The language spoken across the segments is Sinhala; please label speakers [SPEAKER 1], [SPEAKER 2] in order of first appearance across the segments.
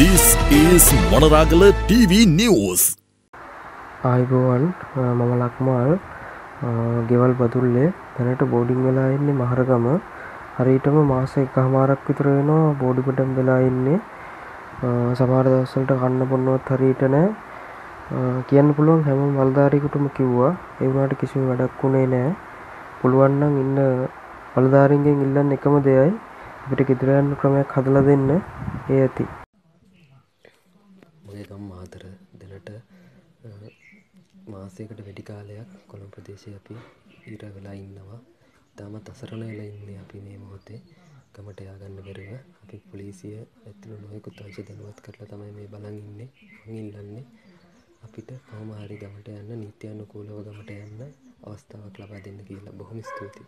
[SPEAKER 1] This is Monoragala TV News.
[SPEAKER 2] ආයිබෝවන් මම ලක්මාල්. ගෙවල් බදුල්ලේ දැනට බෝඩිං වෙලා ඉන්නේ මහරගම. හරියටම මාස එක හමාරක් විතර වෙනවා බෝඩිපටම් වෙලා ඉන්නේ. සමහර දවස්වලට කන්න බොන්නවත් හරියට නෑ. කියන්න පුළුවන් හැම මල්ධාරීකටම කිව්වා. ඒ වුණාට කිසිම වැඩක් වුණේ නෑ. පුළුවන් නම් ඉන්න මල්ධාරීන්ගෙන් ඉල්ලන්න එකම දෙයයි. අපිට ගෙදර යන්න ක්‍රමයක් හදලා දෙන්න. ඒ ඇති
[SPEAKER 3] මගේ ගම් මාතර දෙනට මාසයකට වැඩි කාලයක් කොළඹ ප්‍රදේශය අපි ඉර වෙලා ඉන්නවා. තාමත් අසරණ වෙලා ඉන්නේ අපි මේ මොහොතේ. ගමට යාගන්න බැරිව අපි පොලිසිය ඇතුළු නොයෙකුත් අංශ දැනුවත් කරලා තමයි මේ බලන් ඉන්නේ. මං ඉල්ලන්නේ අපිට කොහොම හරි ගමට යන්න නීත්‍යානුකූලව ගමට යන්න අවස්ථාවක් ලබා දෙන්න කියලා. බොහොම ස්තුතියි.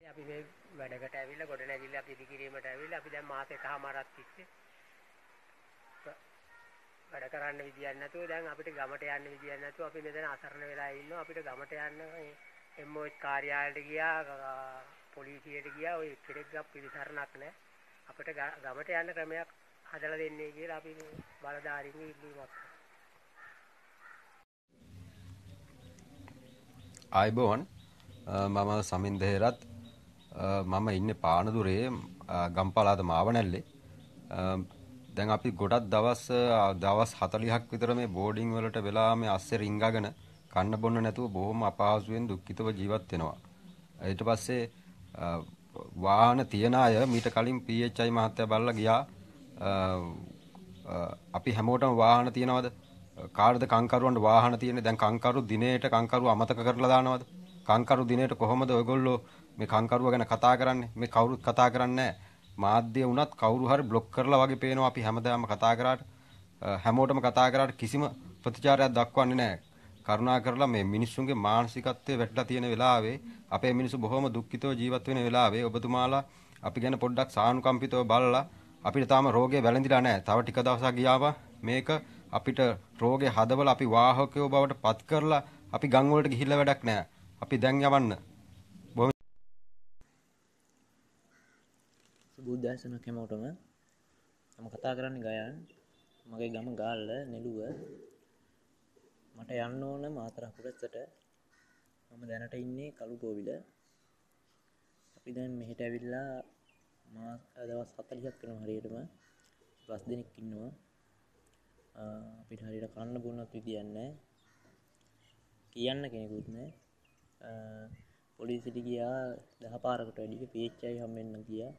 [SPEAKER 4] අපි මේ වැඩකට ඇවිල්ලා ගොඩනැගිල්ල අපි ඉදිකිරීමට ඇවිල්ලා අපි දැන් මාස එකහමාරක් තිස්සේ වැඩ කරන්න විදියක් නැතුව දැන් අපිට ගමට යන්න විදියක් නැතුව අපි මෙතන අසරණ වෙලා ඉන්නවා. අපිට ගමට යන්න එම්ஓඑච් කාර්යාලයට ගියා පොලිසියට ගියා. ඔය කෙනෙක්වත් පිළිසරණක් නැහැ. අපිට ගමට යන්න ක්‍රමයක් හදලා දෙන්නේ කියලා අපි බලධාරීන්ගේ ඉල්ලීමක්.
[SPEAKER 5] ආයිබෝවන් මම සමින් දෙහෙරත්. මම ඉන්න පානදුරේ ගම්පලාද මාවනැල්ලේ. දැන් අපි ගොඩක් දවස් දවස් 40ක් විතර මේ බෝඩින් වලට වෙලා මේ අස්සේ රිංගගෙන කන්න බොන්න නැතුව බොහොම අපහසුයෙන් දුක්ඛිතව ජීවත් වෙනවා. ඊට පස්සේ වාහන තියන අය මීට කලින් PHI මහත්තයා බලලා ගියා අපි හැමෝටම වාහන තියනවද? කාර්ද කංකරුවන්ට වාහන තියෙන්නේ දැන් කංකරු දිනේට කංකරු අමතක කරලා දානවද? කංකරු දිනේට කොහොමද ඔයගොල්ලෝ මේ කංකරුව ගැන කතා කරන්නේ? මේ කවුරුත් කතා කරන්නේ මාධ්‍ය වුණත් කවුරු හරි બ્લોක් කරලා වගේ පේනවා අපි හැමදාම කතා කරාට හැමෝටම කතා කරාට කිසිම ප්‍රතිචාරයක් දක්වන්නේ නැහැ. කරුණා කරලා මේ මිනිස්සුන්ගේ මානසිකත්වයේ වැටලා තියෙන වෙලාවේ අපේ මිනිස්සු බොහොම දුක්ඛිතව ජීවත් වෙන වෙලාවේ ඔබතුමාලා අපි ගැන පොඩ්ඩක් සානුකම්පිතව බලලා අපිට තාම රෝගේ වැළඳිලා නැහැ. තව ටික දවසක් ගියාම මේක අපිට රෝගේ හදවලා අපි වාහකයෝ බවට පත් කරලා අපි ගම් වලට ගිහිල්ලා වැඩක් නැහැ. අපි දැන් යවන්න.
[SPEAKER 6] බුද්ධාසන හැමෝටම මම කතා කරන්නේ ගයන්. මගේ ගම ගාල්ල නෙළුව. මට යන්න ඕන මාතර පුරස්සට මම දැනට ඉන්නේ කළුපෝවිල අපි දැන් මෙහෙට ඇවිල්ලා මා දවස් 40ක් වෙනවා හරියටම. පස් දිනක් ඉන්නවා. අපිට හරියට කන්න බොන්නත් විදියක් නැහැ. කියන්න කෙනෙකුත් නැහැ. පොලිසියට ගියා දහ පාරකට වැඩිය PHI හම්බෙන්න ගියා.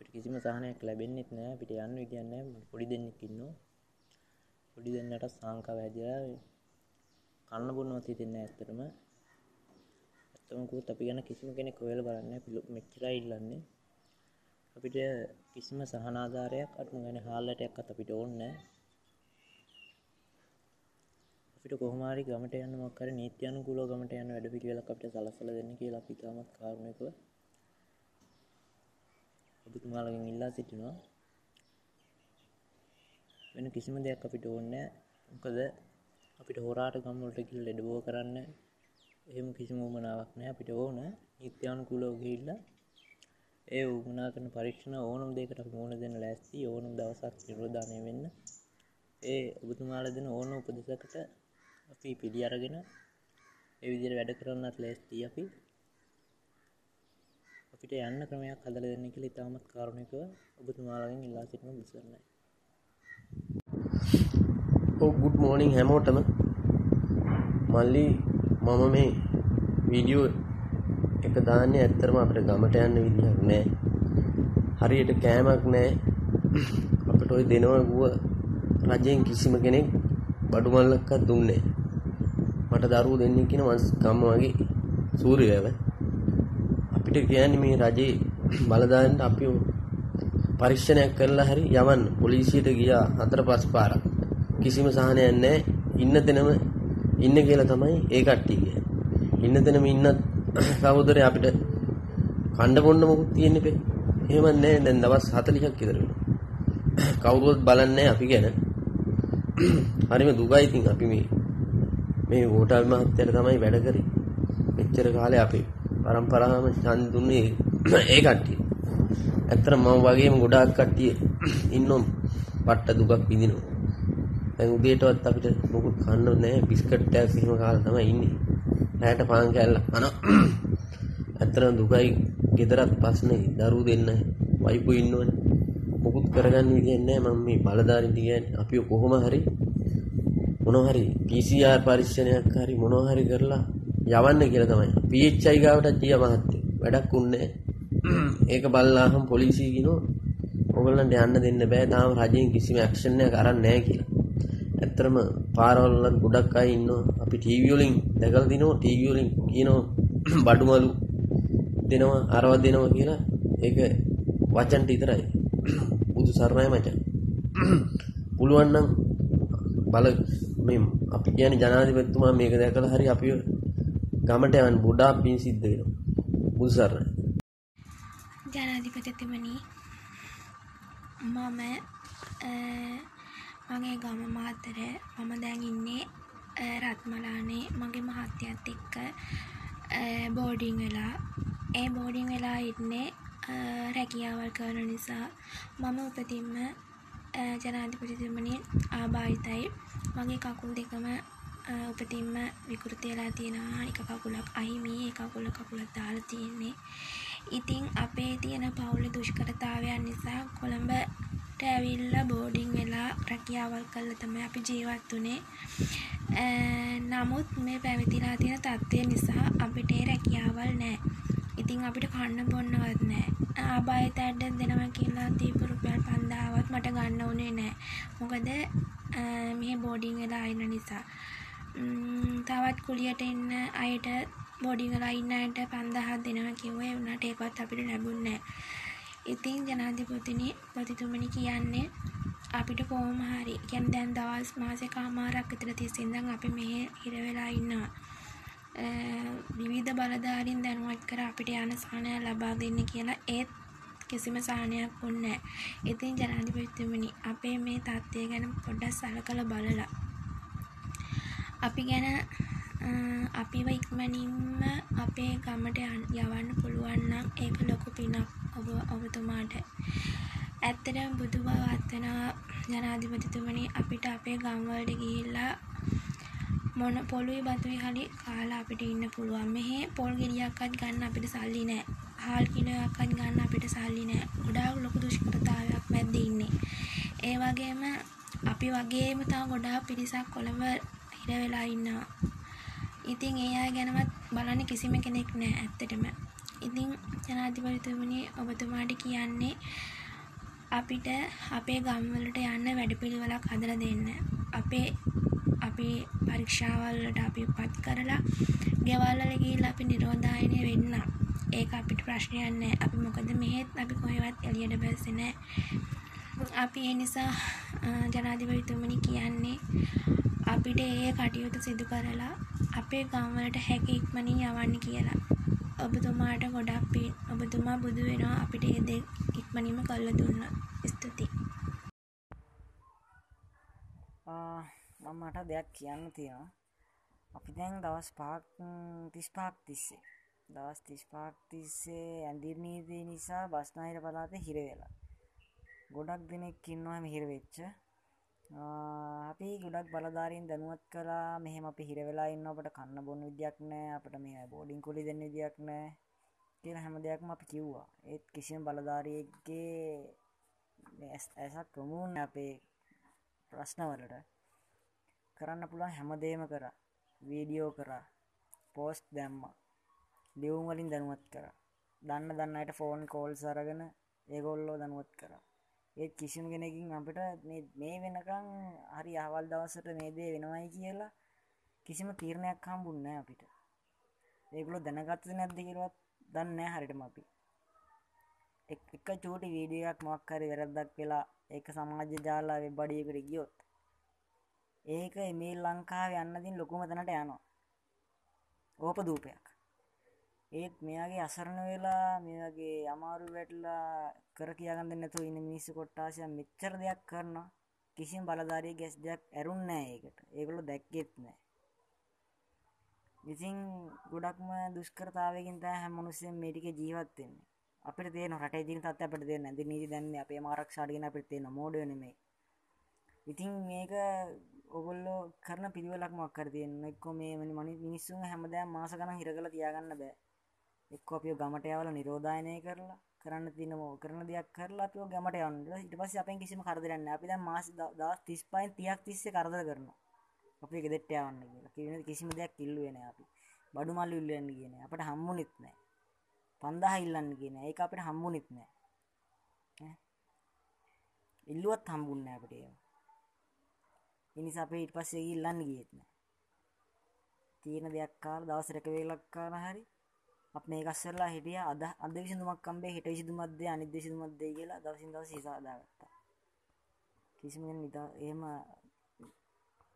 [SPEAKER 6] අපිට කිසිම සහනයක් ලැබෙන්නෙත් නැහැ අපිට යන්න විදියක් නැහැ පොඩි දෙන්නෙක් ඉන්නවා. පොඩි දෙන්නට සංකා වැදිලා කන්න බොන්නවත් හිතෙන්නේ නැහැ ඇත්තටම. ඇත්තම කිව්වොත් අපි ගැන කිසිම කෙනෙක් හොයලා බලන්නේ නැහැ මෙච්චරයි ඉල්ලන්නේ. අපිට කිසිම සහනාධාරයක් අටුම ගැන හාල්ලටයක්වත් අපිට ඕනේ නැහැ අපිට කොහොම හරි ගමට යන්න මොකක් හරි නීත්‍යානුකූලව ගමට යන්න වැඩ පිළිවෙලක් අපිට සලසලා දෙන්න කියලා අපි තාමත් කාරුණිකව ඔබතුමාලගෙන් ඉල්ලා සිටිනවා. වෙන කිසිම දෙයක් අපිට ඕනේ මොකද අපිට හොරාට ගම් වලට ගිහිල්ලා ලෙඩ බෝ කරන්න එහෙම කිසිම උවමනාවක් නැහැ අපිට ඕන. නිත්‍යානුකූලව ගිහිල්ලා ඒ උවමනා කරන පරීක්ෂණ ඕනම දෙයකට අපි මුහුණ දෙන්න ලෑස්ති. ඕනම දවසක් නිරෝධානය වෙන්න. ඒ ඔබතුමාලා දෙන ඕන උපදෙසකට අපි පිළි අරගෙන ඒ විදිහට වැඩ කරන්නත් ලෑස්ති අපි. අපිට යන්න ක්‍රමයක් හදලා දෙන්න කියලා ඉතාමත් කාරුණිකව ඔබතුමාලාගෙන් ඉල්ලා සිටින බුදුසරණයි.
[SPEAKER 7] ඔව් ගුඩ් මෝර්නිං හැමෝටම මල්ලි මම මේ වීඩියෝ එක දාන්නේ ඇත්තටම අපිට ගමට යන්න විදිහක් නැහැ. හරියට කෑමක් නැහැ. අපිට ওই දෙනවා ගුව රජෙන් කිසිම කෙනෙක් බඩු මල්ලක්වත් දුන්නේ මට දරුවෝ දෙන්නෙක් ඉන්නවා ගම්ම වගේ සූර්යයව අපිට කියන්නේ මේ රජේ බලදායන්ට අපි පරීක්ෂණයක් කරලා හරි යවන්න. පොලිසියට ගියා හතර පහ පාරක්. කිසිම සහනයක් නැහැ. ඉන්න තැනම ඉන්න කියලා තමයි ඒ කට්ටිය කියන්නේ. ඉන්න තැනම ඉන්න සහෝදරය අපිට කණ්ඩ බොන්න මොකුත් තියෙන්නේ පෙ එහෙම නැහැ. දැන් දවස් 40ක් විතර වෙනවා. කවුරුවත් බලන්නේ අපි ගැන. හරිම දුකයි ඉතින් අපි මේ මේ වෝටල් මහත්තයාට තමයි වැඩ කරේ. මෙච්චර කාලේ අපි පරම්පරාවම ඡන්ද දුන්නේ ඒ කට්ටිය. ඇත්තට මම වගේම ගොඩාක් කට්ටිය ඉන්නවා පට්ට දුකක් විඳිනවා. දැන් උදේටවත් අපිට මොකුත් කන්න නැහැ බිස්කට් එකක් එහෙම කාලා තමයි ඉන්නේ. රැයට පාන් කෑල්ල කන. ඇත්තටම දුකයි ගෙදරත් ප්‍රශ්නේ දරුවෝ දෙන්නයි වයිෆෝ ඉන්නවනේ. මොකුත් කරගන්න විදියක් නැහැ මම මේ බලධාරීන් කියන්නේ අපිව කොහොම හරි මොනවා හරි PCR පරීක්ෂණයක් හරි මොනවා හරි කරලා යවන්න කියලා තමයි. PHI ගාවට ගියා මහත්තයෝ. වැඩක් උන්නේ ඒක බලලාහම පොලිසිය කියනවා ඔයගොල්ලන්ට යන්න දෙන්න බෑ. තාම රජයෙන් කිසිම ඇක්ෂන් එකක් අරන් නැහැ කියලා. ඇත්තටම පාරවල් වල ගොඩක් අය ඉන්නවා. අපි ටීවී වලින් දැකලා දිනවා ටීවී වලින් කියනවා බඩුමලු දෙනවා අරව දෙනවා කියලා. ඒක වචන විතරයි. බුදු සරණයි මචං. පුළුවන් නම් බල මේ අපි කියන්නේ ජනාධිපතිතුමා මේක දැකලා හරි අපි ගමට යන්න ගොඩාක් පින් සිද්ධ වෙනවා. බුදු සරණයි.
[SPEAKER 8] ජනාධිපතිතුමනි මම මගේ ගම මාතර මම දැන් ඉන්නේ රත්මලානේ මගේ මහත්තයත් එක්ක බෝඩිං වෙලා ඒ බෝඩිං වෙලා ඉන්නේ රැකියාවල් කරන නිසා මම උපතින්ම ජනාධිපතිතුමනි ආබාධිතයි මගේ කකුල් දෙකම උපතින්ම විකෘති වෙලා තියෙනවා. එක කකුලක් අහිමි එක කකුල කකුලක් දාලා තියෙන්නේ. ඉතින් අපේ තියෙන පවුලේ දුෂ්කරතාවයන් නිසා කොළඹට ඇවිල්ලා බෝඩිං වෙලා රැකියාවල් කරලා තමයි අපි ජීවත් වුනේ. නමුත් මේ පැවතිලා තියෙන තත්ත්වය නිසා අපිට ඒ රැකියාවල් නැහැ ඉතින් අපිට කන්න බොන්නවත් නෑ. ආබායතැඩ දෙනවා කියලා දීපු රුපියල් පන්දාවත් මට ගන්න උනේ නෑ. මොකද මෙහ බෝඩිං වෙලා අයින නිසා. තවත් කුලියට එන්න අයට බෝඩිං වෙලා ඉන්න අයට පන්දහත් දෙනවා කිව්වේ. වුණාට ඒකවත් අපිට ලැබුණේ ඉතින් ජනාධිපතිනි පතිතුමනි කියන්නේ අපිට කොහොම හරි කියන්නේ දැන් දවස් මාසෙකමාරක් විතර තිස්සේ ඉඳන් අපි මෙහෙ හිර වෙලා ඉන්නවා. විවිධ බලධාරීන් දැනුවත් කර අපිට යන සහනය ලබා දෙන්න කියලා ඒත් කිසිම සහනයක් උන්නේ ඉතින් ජනාධිපතිතුමනි අපේ මේ තත්ත්වය ගැන පොඩ්ඩක් සලකලා බලලා. අපි ගැන අපිව ඉක්මනින්ම අපේ ගමට යවන්න පුළුවන් නම් ඒක ලොකු පිනක් ඔබ ඔබතුමාට. ඇත්තටම බුදු බව අත්වනවා ජනාධිපතිතුමනි අපිට අපේ ගම්වලට ගිහිල්ලා මොන පොළුයි බතුයි හරි කාලා අපිට ඉන්න පුළුවන්. මෙහේ පොල් ගෙඩියක්වත් ගන්න අපිට සල්ලි නෑ. හාල් කිලෝයක්වත් ගන්න අපිට සල්ලි නෑ. ගොඩාක් ලොකු දුෂ්කරතාවයක් මැද්දේ ඉන්නේ. ඒ වගේම අපි වගේම තව ගොඩාක් පිරිසක් කොළඹ හිර වෙලා ඉන්නවා. ඉතින් ඒ අය ගැනවත් බලන්න කිසිම කෙනෙක් නෑ ඇත්තටම. ඉතින් ජනාධිපතිතුමනි ඔබතුමාට කියන්නේ අපිට අපේ ගම්වලට යන්න වැඩපිළිවෙලක් හදලා දෙන්න. අපේ අපි පරීක්ෂාවල්ලට අපි පත් කරලා ගෙවල්වල ගිහිල්ලා අපි නිරෝධායනය වෙන්න. ඒක අපිට ප්‍රශ්නයක් නෑ. අපි මොකද මෙහෙත් අපි කොහෙවත් එළියට බැස්සේ නෑ. අපි ඒ නිසා ජනාධිපතිතුමනි කියන්නේ අපිට ඒ කටයුතු සිදු කරලා අපේ ගම්වලට හැකි ඉක්මනින් යවන්න කියලා. ඔබතුමාට ගොඩක් පින්. ඔබතුමා බුදු වෙනවා අපිට ඒ දේ ඉක්මනින්ම කරලා දුන්නා. ස්තුතියි.
[SPEAKER 9] මම මට දෙයක් කියන්න තියෙනවා. අපි දැන් දවස් පාක් තිස්පාක් තිස්සේ. දවස් තිස්පාක් තිස්සේ ඇඳිර්නීතිය නිසා බස්නාහිර පලාත හිරවෙලා. ගොඩක් දෙනෙක් ඉන්නවා හිරවෙච්ච අපි ගොඩක් බලධාරීන් දැනුවත් කලා මෙහෙම අපි හිරවෙලා ඉන්න අපට කන්න බොන්න විදියක් නෑ. අපට මේ බෝඩින් කොලි දෙන්න විදියක් නෑ කියලා හැම දෙයක්ම අපි කිව්වා. ඒත් කිසිම බලධාරියගේ ඇසක් ප්‍රමුණ අපේ ප්‍රශ්නවලට. කරන්න පුළුවන් හැමදේම කරා. වීඩියෝ කරා. පෝස්ට් දැම්ම. ලියවුම් වලින් දැනුවත් කරා. දන්න දන්න අයට ෆෝන් කෝල්ස් අරගෙන ඒගොල්ලෝ දැනුවත් කරා. ඒත් කිසිම කෙනකින් අපිට මේ වෙනකං හරි අහවල් දවසට මේ දේ වෙනවයි කියලා කිසිම තීරණයක් හම්බුන්නේ නැහැ අපිට. ඒගොල්ලෝ දැනගත්තද නැද්ද කියලාවත් දන්නේ නැහැ හරියටම අපි. එක චූටි වීඩියෝ එකක් මොකක් හරි වැරද්දක් වෙලා ඒක සමාජ ජාලා වෙබ් අඩියකට ගියොත් ඒක මේ ලංකාවේ යන්න දින් ලොකුම තැනට යනවා. ඕප දූපයක් ඒත් මෙයාගේ අසරණ වෙලා මේ වගේ අමාරු වැටලා කර කියාගන්න නැතුව ඉන්න මිනිස්සු කොට්ටාසය මෙච්චර දෙයක් කරනවා කිසිම බලධාරී ගැස් දෙයක් ඇරුන්නේ නැහැ ඒකට. ඒගොල්ලෝ දැක්කෙත් නැහැ. ඉතින් ගොඩක්ම දුෂ්කරතාවයකින් තමයි හැම මිනිස්සෙම මේ ටිකේ ජීවත් වෙන්නේ. අපිට තේරෙන රටේ තියෙන තත්ත්වය අපිට තේරෙන්නේ නැහැ. නීති දැන්නේ අපේ ආරක්ෂාට කියන අපිට තේරෙන මෝඩයෝ නෙමෙයි. ඉතින් මේක ඔගොල්ලෝ කරන පිළිවෙලක් මොක්කර තියන්න එක්කො මේ මනි මිනිස්සුන් හැමදෑම් මාස ගන හිරකල තියාගන්න බෑ එක්ක අපිය ගමට යවල නිරෝධායනය කරලා කරන්න තිනම කරන දෙයක් කරලා අපිෝ ගමට යන්න ඉට පස්ස අපෙන් කිසිම කරදරන්න අපි දැ මාස දස් තිස් පයින් තියක් තිස්සේ කරදර කරනවා. අපි ගෙදෙට්ට යවන්න කියලා. කියෙන කිසිම දෙයක් ඉල්ලුවෙන අපි. බඩු මල්ල ඉල්ලන්න කියන අපට හම්මු නිත් නෑ පන්දහ ඉල්ලන්න කියන ඒ අපට හම්බු නිත් නෑ ඉල්ලුවත් හම්බුන්න අපට ඒ එනිසා අපේ ඉට පස්සේ ඉල්ලන්න ගියත්න තියෙන දෙයක් කාල දවස රැක වේලක් කාල හරි අප මේ ගස්සරලා හිටිය. අද අද විසිදුමක් කම්බේ හිට විසිදුමත්දය අනිද විසිදුමත්දේ කියලා දවසින් දව සිසාදාගත්තා කිසිම නිතා එහෙම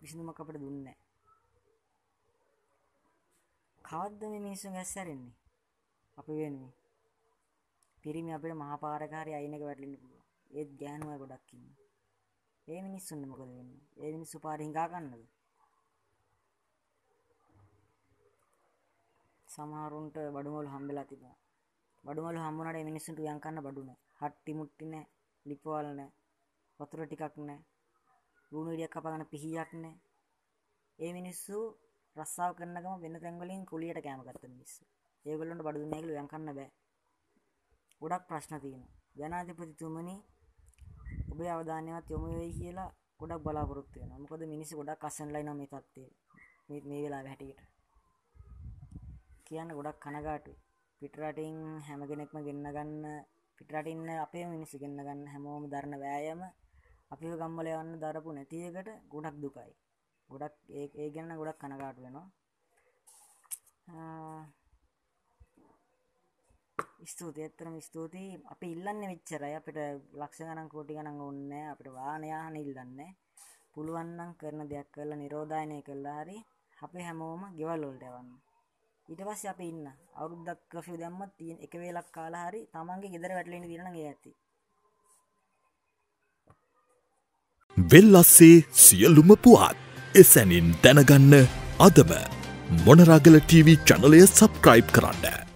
[SPEAKER 9] විසිදුමක් අපට දුන්න කවද්ද මේ මිනිස්සුන් ඇස්සරෙන්නේ අප වෙනුවේ පිරිමි අපට මහපාරකාරය අයිනක වැටලින්න පුළුව ඒත් ගෑනුවය ගොඩක්කින්න ඒ මිනිස්සුන්න මොකද වෙන්න? ඒ මිනිස්සු පාරිහිඟා කන්නද සමහරුන්ට බඩුමල් හම්බෙලා තිබෙන බඩුමල් හම්බුනට මිනිස්සුන්ට යංකන්න බඩුන හට්ටි මුට්ටි නෑ ලිපවල නෑ වතුර ටිකක් නෑ ලුණු ඉඩියක් කපාගන්න පිහියක් නෑ. ඒ මිනිස්සු රස්සාාව කරන්නකම වෙන තැන්වලින් කුලියට කෑම ගත්ත මිනිස්සු. ඒගොල්ලොන්ට බඩු නැගලු යංකන්න බෑ. ගොඩක් ප්‍රශ්න තියෙන ජනාධිපතිතුමනි ඔබේ අවධානයවත් යොමු වෙයි කියලා ගොඩක් බලාපොරොත්තු වෙනවා. මොකද මිනිස්සු ගොඩක් අසන්ලයි නම් මේ තත්ත්වය. මේ වෙලා හැටියට. කියන්න ගොඩක් කනගාටුයි. පිටරටින් හැම කෙනෙක්ම ගෙන්න්න ගන්න පිටරටින්න අපේ මිනිස්සු ගෙන්න්න ගන්න හැමෝම දරණ වෑයම අපි ගම්මල යන්න දරපු නැතියකට ගොඩක් දුකයි. ගොඩක් ඒ ගැන්න ගොඩක් කනගාට වෙනවා. ස්තුති එතරම ස්තුතියි. අපි ඉල්ලන්න වෙච්චරයි අපිට ලක්ෂ ගණන් කෝටි ගණන් ඔන්න අපිට වානයාහන ඉල්ලන්න පුළුවන්නම් කරන දෙයක් කරලා නිරෝධායනය කල්ලා හරි අපේ හැමෝම ගෙවල්ලොල්ට යවන්න. ඊට පස්සේ අපි ඉන්න අවුරුද්දක් කර්ෆියු දැම්මත් තියෙන එක වේලක් කාලා හරි තමන්ගේ ගෙදර වැටලෙන්න දිනන ගේ ඇති
[SPEAKER 1] වෙල්ලස්සේ සියලුම පුවත් එසැනින් දැනගන්න අදම මොනරාගල TV චනලය සබස්ක්‍රයිබ් කරන්න.